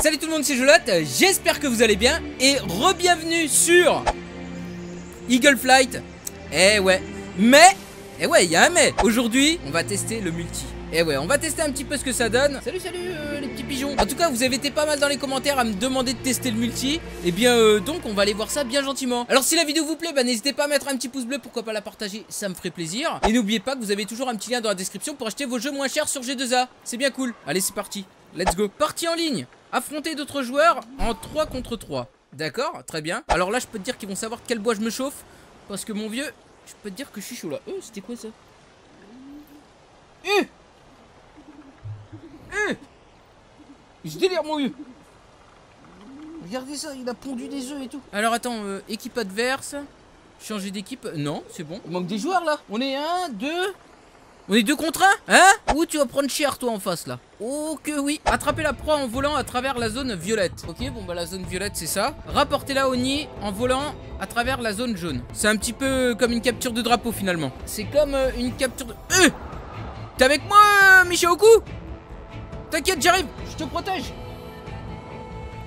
Salut tout le monde, c'est Jolotte, j'espère que vous allez bien et re-bienvenue sur Eagle Flight. Eh ouais, mais, eh ouais, il y a un mais. Aujourd'hui, on va tester le multi. Eh ouais, on va tester un petit peu ce que ça donne. Salut, salut euh, les petits pigeons. En tout cas, vous avez été pas mal dans les commentaires à me demander de tester le multi. Et bien, euh, donc, on va aller voir ça bien gentiment. Alors, si la vidéo vous plaît, bah, n'hésitez pas à mettre un petit pouce bleu, pourquoi pas la partager, ça me ferait plaisir. Et n'oubliez pas que vous avez toujours un petit lien dans la description pour acheter vos jeux moins chers sur G2A. C'est bien cool. Allez, c'est parti. Let's go. Partie en ligne. Affronter d'autres joueurs en 3 contre 3. D'accord, très bien. Alors là, je peux te dire qu'ils vont savoir de quel bois je me chauffe. Parce que mon vieux, je peux te dire que je suis chaud là. Euh, c'était quoi ça? Euh Euh Je délire mon vieux. Regardez ça, il a pondu des œufs et tout. Alors attends, euh, équipe adverse. Changer d'équipe Non, c'est bon. Il manque des joueurs là. On est un, deux. On est deux contre un Hein? Ou tu vas prendre cher toi en face là? Oh oui. Attraper la proie en volant à travers la zone violette. Ok bon bah la zone violette c'est ça. Rapportez-la au nid en volant à travers la zone jaune. C'est un petit peu comme une capture de drapeau finalement. C'est comme euh, une capture de... Euh! T'es avec moi euh, Michel Oku T'inquiète j'arrive. Je te protège.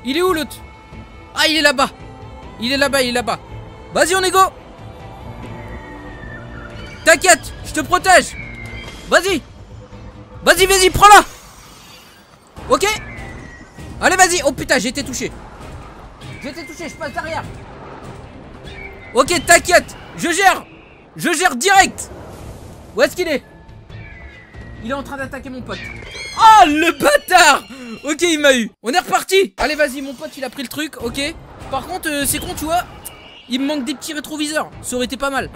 Il est où l'autre? Ah il est là-bas. Il est là-bas il est là-bas. Vas-y on est go. T'inquiète je te protège Vas-y. Vas-y, vas-y, prends-la. Ok. Allez, vas-y. Oh putain, j'ai été touché. J'ai été touché, je passe derrière. Ok, t'inquiète. Je gère. Je gère direct. Où est-ce qu'il est? Il est en train d'attaquer mon pote. Oh, le bâtard. Ok, il m'a eu. On est reparti. Allez, vas-y, mon pote, il a pris le truc, ok. Par contre, euh, c'est con, tu vois. Il me manque des petits rétroviseurs. Ça aurait été pas mal.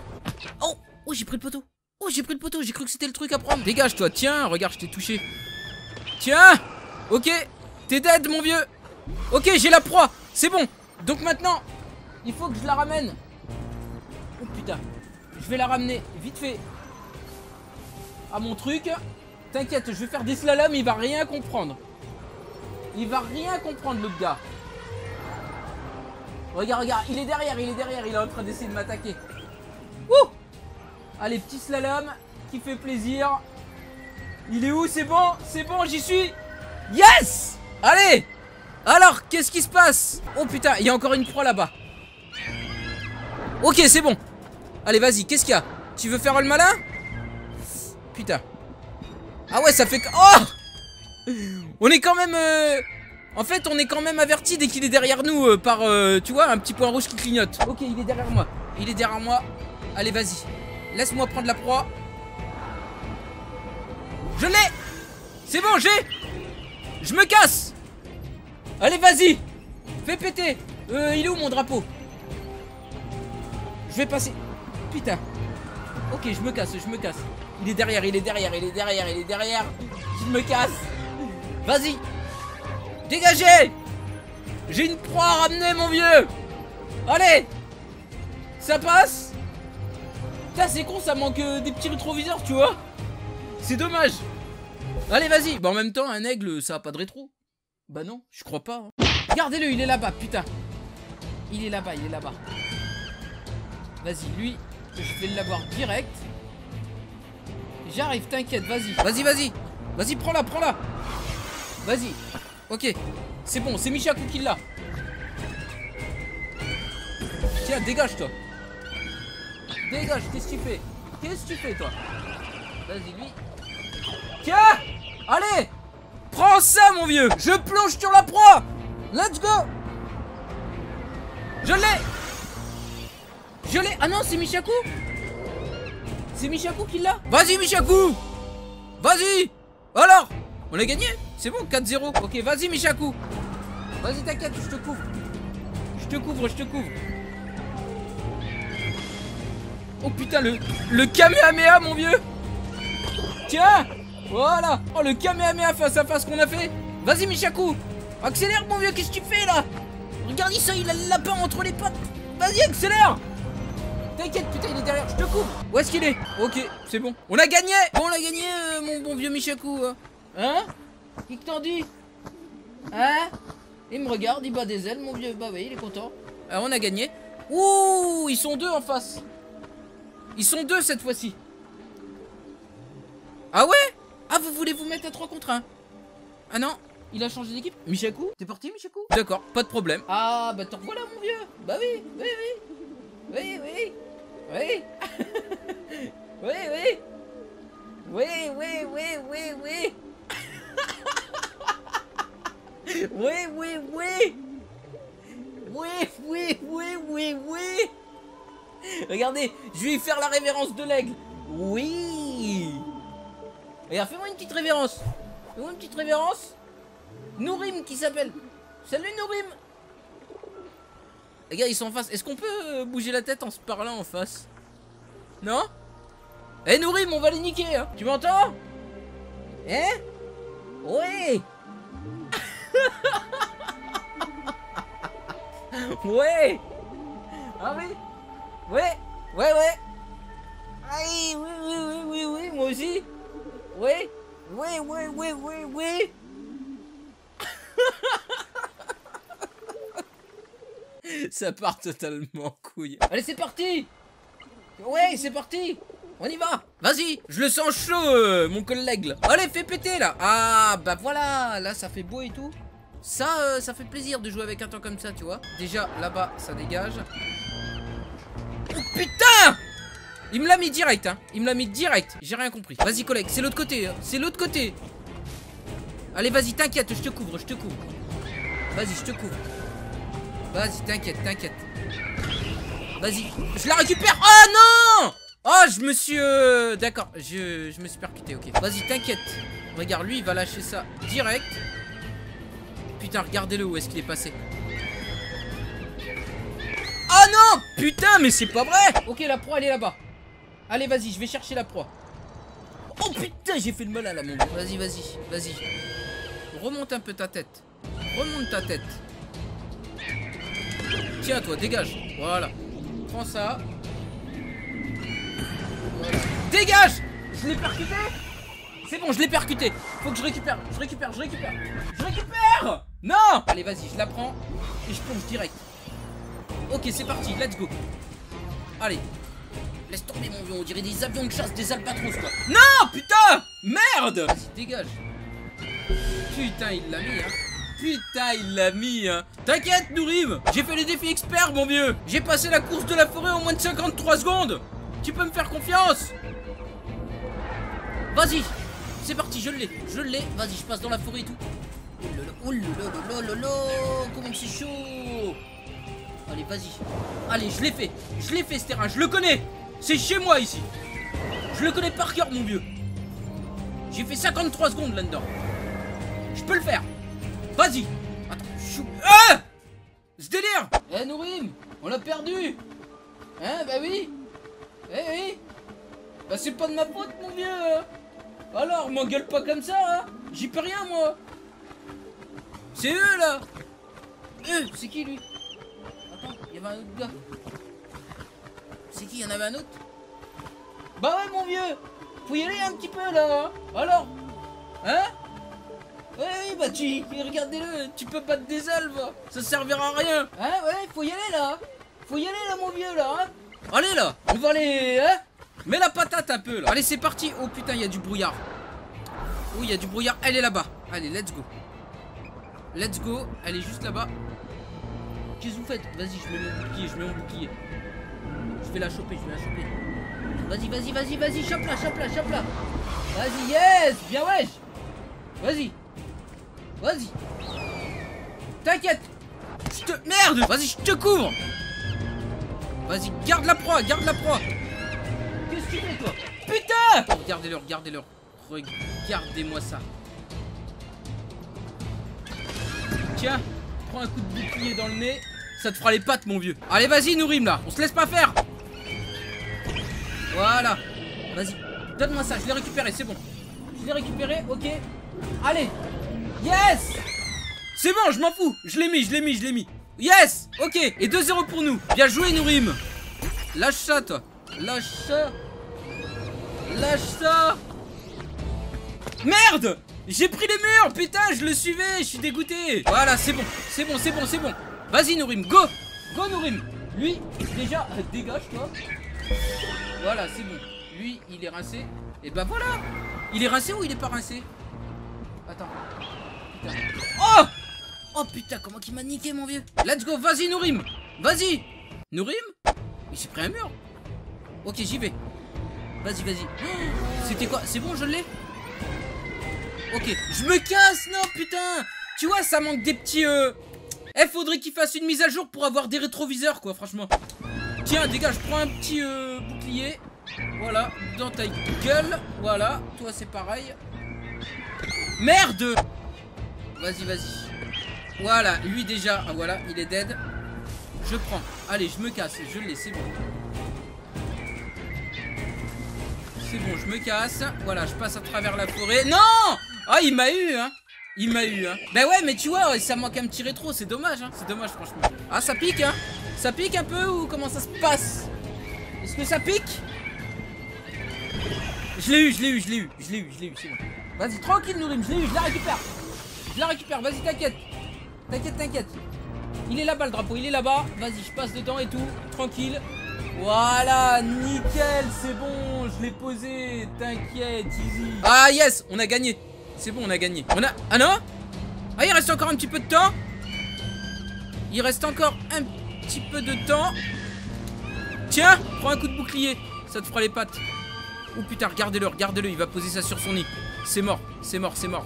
Oh Oh, j'ai pris le poteau Oh, j'ai pris le poteau, j'ai cru que c'était le truc à prendre. Dégage, toi. Tiens, regarde, je t'ai touché. Tiens Ok, t'es dead, mon vieux. Ok, j'ai la proie. C'est bon. Donc maintenant, il faut que je la ramène. Oh putain. Je vais la ramener vite fait à mon truc. T'inquiète, je vais faire des slaloms, il va rien comprendre. Il va rien comprendre, le gars. Regarde, regarde, il est derrière, il est derrière, il est en train d'essayer de m'attaquer. Ouh Allez, petit slalom qui fait plaisir. Il est où? C'est bon? C'est bon, j'y suis Yes Allez Alors, qu'est-ce qui se passe? Oh putain, il y a encore une proie là-bas. Ok, c'est bon. Allez, vas-y, qu'est-ce qu'il y a? Tu veux faire le malin? Putain. Ah ouais, ça fait... Oh On est quand même... Euh, en fait, on est quand même averti dès qu'il est derrière nous euh, par, euh, tu vois, un petit point rouge qui clignote. Ok, il est derrière moi. Il est derrière moi. Allez, vas-y. Laisse-moi prendre la proie. Je l'ai. C'est bon, j'ai. Je me casse. Allez, vas-y. Fais péter. Euh, il est où mon drapeau? Je vais passer... Putain. Ok, je me casse, je me casse. Il est derrière, il est derrière, il est derrière, il est derrière. Je me casse. Vas-y. Dégagez. J'ai une proie à ramener, mon vieux. Allez. Ça passe Putain, c'est con, ça manque euh, des petits rétroviseurs, tu vois. C'est dommage. Allez, vas-y. Bah, en même temps, un aigle, ça a pas de rétro. Bah non, je crois pas. Hein. Regardez-le, il est là-bas, putain. Il est là-bas, il est là-bas. Vas-y, lui, je vais l'avoir direct. J'arrive, t'inquiète, vas-y. Vas-y, vas-y. Vas-y, prends-la, prends-la. Vas-y. Ok. C'est bon, c'est Michaku qui l'a. Tiens, dégage-toi. Dégage, qu'est-ce que tu fais? Qu'est-ce que tu fais, toi? Vas-y, lui. Tiens! Allez! Prends ça, mon vieux! Je plonge sur la proie! Let's go! Je l'ai! Je l'ai! Ah non, c'est Michaku! C'est Michaku qui l'a! Vas-y, Michaku! Vas-y! Alors! On a gagné? C'est bon, 4-0. Ok, vas-y, Michaku! Vas-y, t'inquiète, je te couvre. Je te couvre, je te couvre. Oh putain, le, le Kamehameha, mon vieux. Tiens Voilà. Oh, le Kamehameha face à face qu'on a fait. Vas-y, Michaku. Accélère, mon vieux, qu'est-ce que tu fais, là? Regarde ça, il a le lapin entre les pattes. Vas-y, accélère. T'inquiète, putain, il est derrière, je te couvre Où est-ce qu'il est, Ok, c'est bon. On a gagné. On a gagné, euh, mon bon vieux Michaku. Hein, hein? Qui que t'en dit Hein? Il me regarde, il bat des ailes, mon vieux. Bah oui, il est content. Alors, on a gagné. Ouh, ils sont deux en face. Ils sont deux cette fois-ci. Ah ouais? Ah, vous voulez vous mettre à 3 contre 1 Ah non, Il a changé d'équipe Michaku T'es parti, Michaku D'accord, pas de problème. Ah, bah te revoilà, mon vieux? Bah oui, oui, oui. Oui, oui. Oui. oui, oui. Oui, oui, oui, oui, oui. oui, oui, oui. Oui, oui, oui, oui, oui. Regardez, je vais faire la révérence de l'aigle. Oui. Regarde, fais-moi une petite révérence. Fais-moi une petite révérence. Nourim qui s'appelle. Salut Nourim. Gars, ils sont en face. Est-ce qu'on peut euh, bouger la tête en se parlant en face? Non? Eh Nourim, on va les niquer, hein. Tu m'entends? Hein? Oui Ouais Ah oui Ouais Ouais, ouais Aïe, oui, oui, oui, oui, oui, moi aussi Oui Oui, oui, oui, oui, oui Ça part totalement couille. Allez, c'est parti Ouais, c'est parti On y va Vas-y Je le sens chaud, euh, mon collègue Allez, fais péter, là Ah, bah voilà Là, ça fait beau et tout. Ça, euh, ça fait plaisir de jouer avec un temps comme ça, tu vois. Déjà, là-bas, ça dégage. Putain Il me l'a mis direct, hein. Il me l'a mis direct. J'ai rien compris. Vas-y, collègue, c'est l'autre côté. Hein. C'est l'autre côté. Allez, vas-y, t'inquiète, je te couvre, je te couvre. Vas-y, je te couvre. Vas-y, t'inquiète, t'inquiète. Vas-y, je la récupère. Oh non Oh, je me suis... Euh, d'accord, je, je me suis percuté, ok. Vas-y, t'inquiète. Regarde, lui, il va lâcher ça direct. Putain, regardez-le où est-ce qu'il est passé. Non Putain, mais c'est pas vrai Ok, la proie, elle est là-bas. Allez, vas-y, je vais chercher la proie. Oh putain, j'ai fait le mal à la montre. Vas-y, vas-y, vas-y. Remonte un peu ta tête. Remonte ta tête. Tiens, toi, dégage. Voilà. Prends ça. Dégage Je l'ai percuté C'est bon, je l'ai percuté. Faut que je récupère. Je récupère, je récupère. Je récupère Non Allez, vas-y, je la prends. Et je plonge direct. Ok, c'est parti. Let's go. Allez. Laisse tomber mon vieux. On dirait des avions de chasse, des albatros, quoi. Non Putain Merde dégage. Putain, il l'a mis, hein. Putain, il l'a mis, hein. T'inquiète, Nourim. J'ai fait les défis experts, mon vieux. J'ai passé la course de la forêt en moins de 53 secondes. Tu peux me faire confiance Vas-y. C'est parti, je l'ai. Je l'ai. Vas-y, je passe dans la forêt et tout. Oh là là, là comment c'est chaud. Allez, vas-y. Allez, je l'ai fait. Je l'ai fait, ce terrain. Je le connais. C'est chez moi, ici. Je le connais par cœur, mon vieux. J'ai fait 53 secondes là-dedans. Je peux le faire. Vas-y Attends, chou... Ah Ce délire Eh Nourim On l'a perdu Hein Bah oui Eh oui Bah c'est pas de ma faute mon vieux. Alors, m'engueule pas comme ça hein J'y peux rien moi C'est eux là Eux C'est qui lui? Avait un autre gars. C'est qui Il y en avait un autre? Bah ouais mon vieux Faut y aller un petit peu là. Alors? Hein? Ouais, bah tu, regardez-le, tu peux battre des elfes, ça servira à rien. Hein, ouais, faut y aller là. Faut y aller là, mon vieux là. Hein Allez là, on va aller, hein Mets la patate un peu là. Allez, c'est parti. Oh putain, il y a du brouillard. Oh, il y a du brouillard. Elle est là-bas. Allez, let's go. Let's go. Elle est juste là-bas. Qu'est-ce que vous faites? Vas-y, je mets mon bouclier, je mets mon bouclier. Je vais la choper, je vais la choper. Vas-y, vas-y, vas-y, vas-y, chope-la, chope-la, chope-la. Vas-y, yes Bien wesh Vas-y Vas-y. T'inquiète. Je te... Merde Vas-y, je te couvre. Vas-y, garde la proie, garde la proie. Qu'est-ce que tu fais, toi? Putain Regardez-le, regardez-le. Regardez-moi ça. Tiens, prends un coup de bouclier dans le nez. Ça te fera les pattes, mon vieux. Allez, vas-y, Nourim, là. On se laisse pas faire. Voilà. Vas-y. Donne-moi ça, je l'ai récupéré, c'est bon. Je l'ai récupéré, ok. Allez, Yes C'est bon, je m'en fous. Je l'ai mis, je l'ai mis, je l'ai mis. Yes Ok. Et 2-0 pour nous. Bien joué, Nourim. Lâche ça, toi. Lâche ça. Lâche ça. Merde J'ai pris les murs Putain, je le suivais, je suis dégoûté Voilà, c'est bon, c'est bon, c'est bon, c'est bon Vas-y, Nourim, go! Go, Nourim! Lui, déjà, dégage, toi. Voilà, c'est bon. Lui, il est rincé. Et bah voilà! Il est rincé ou il est pas rincé? Attends. Oh! Oh putain, comment qu'il m'a niqué, mon vieux! Let's go, vas-y, Nourim! Vas-y! Nourim? Il s'est pris un mur. Ok, j'y vais. Vas-y, vas-y. C'était quoi? C'est bon, je l'ai? Ok, je me casse, non, putain! Tu vois, ça manque des petits... Euh... Eh, faudrait qu'il fasse une mise à jour pour avoir des rétroviseurs, quoi, franchement. Tiens, dégage, prends un petit euh, bouclier. Voilà, dans ta gueule. Voilà, toi, c'est pareil. Merde Vas-y, vas-y. Voilà, lui déjà, ah, voilà, il est dead. Je prends. Allez, je me casse, je l'ai, c'est bon. C'est bon, je me casse. Voilà, je passe à travers la forêt. Non Ah, il m'a eu, hein Il m'a eu, hein Bah ouais, mais tu vois, ça manque un petit rétro, c'est dommage, hein C'est dommage, franchement. Ah, ça pique, hein Ça pique un peu ou comment ça se passe? Est-ce que ça pique? Je l'ai eu, je l'ai eu, je l'ai eu, je l'ai eu, je l'ai eu, c'est bon. Vas-y, tranquille, Nourim, je l'ai eu, je la récupère. Je la récupère, vas-y, t'inquiète. T'inquiète, t'inquiète. Il est là-bas, le drapeau, il est là-bas. Vas-y, je passe dedans et tout, tranquille. Voilà, nickel, c'est bon, je l'ai posé, t'inquiète, easy. Ah yes, on a gagné. C'est bon, on a gagné. On a... Ah non Ah, il reste encore un petit peu de temps Il reste encore un petit peu de temps. Tiens, prends un coup de bouclier, ça te fera les pattes. Oh putain, regardez-le, regardez-le, il va poser ça sur son nid. C'est mort, c'est mort, c'est mort.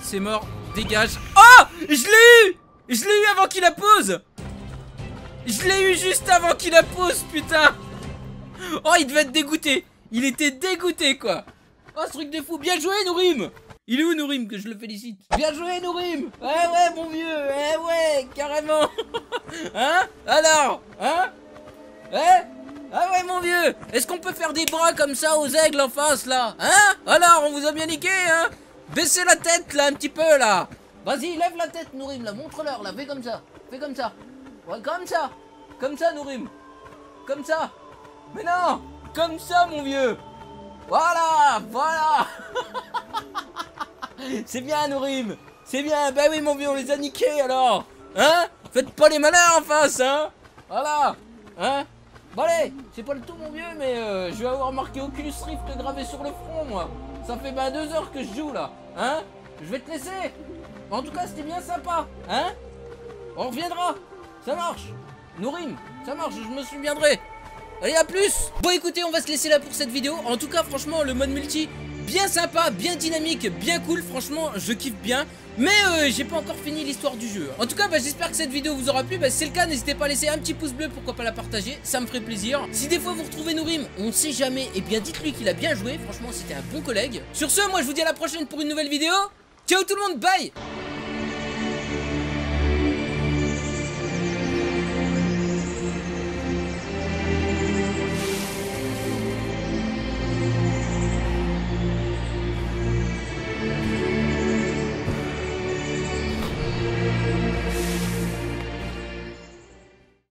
C'est mort, dégage. Oh Je l'ai eu Je l'ai eu avant qu'il la pose Je l'ai eu juste avant qu'il la pose, putain Oh, il devait être dégoûté Il était dégoûté, quoi Oh, ce truc de fou. Bien joué, Nourim. Il est où, Nourim, que je le félicite Bien joué, Nourim. Ouais, ouais, mon vieux. Ouais, ouais, carrément. Hein Alors Hein Ouais ah ouais mon vieux. Est-ce qu'on peut faire des bras comme ça aux aigles en face là Hein Alors on vous a bien niqué hein Baissez la tête là un petit peu là. Vas-y lève la tête Nourim là. Montre-leur là. Fais comme ça. Fais comme ça. Ouais comme ça. Comme ça Nourim. Comme ça. Mais non. Comme ça mon vieux Voilà Voilà C'est bien Nourim C'est bien Bah oui mon vieux on les a niqués alors Hein? Faites pas les malins en face hein Voilà Hein? Bon allez, c'est pas le tout mon vieux, mais euh, je vais avoir marqué Oculus Rift gravé sur le front, moi. Ça fait ben deux heures que je joue, là. Hein? Je vais te laisser. En tout cas, c'était bien sympa. Hein? On reviendra. Ça marche. Nourim, ça marche, je me souviendrai. Allez, à plus Bon, écoutez, on va se laisser là pour cette vidéo. En tout cas, franchement, le mode multi, bien sympa, bien dynamique, bien cool. Franchement, je kiffe bien. Mais euh, j'ai pas encore fini l'histoire du jeu. En tout cas, bah, j'espère que cette vidéo vous aura plu. Bah, si c'est le cas, n'hésitez pas à laisser un petit pouce bleu, pourquoi pas la partager. Ça me ferait plaisir. Si des fois vous retrouvez Nourim, on ne sait jamais. Et bien, dites-lui qu'il a bien joué. Franchement, c'était un bon collègue. Sur ce, moi, je vous dis à la prochaine pour une nouvelle vidéo. Ciao tout le monde, bye